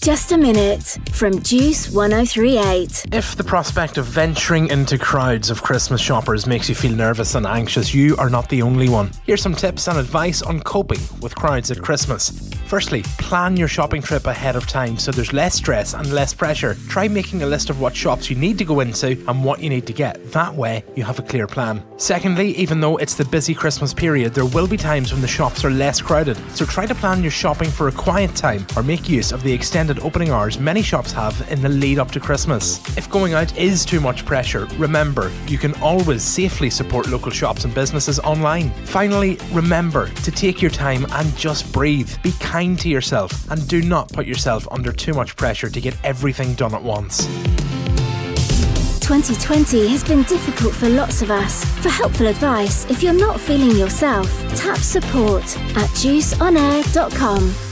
Just a minute from Juice 1038. If the prospect of venturing into crowds of Christmas shoppers makes you feel nervous and anxious, you are not the only one. Here's some tips and advice on coping with crowds at Christmas. Firstly, plan your shopping trip ahead of time so there's less stress and less pressure. Try making a list of what shops you need to go into and what you need to get. That way, you have a clear plan. Secondly, even though it's the busy Christmas period, there will be times when the shops are less crowded, so try to plan your shopping for a quiet time or make use of the extended opening hours many shops have in the lead up to Christmas. If going out is too much pressure, remember you can always safely support local shops and businesses online. Finally, remember to take your time and just breathe. Be kind to yourself and do not put yourself under too much pressure to get everything done at once. 2020 has been difficult for lots of us. For helpful advice, if you're not feeling yourself, tap support at juiceonair.com.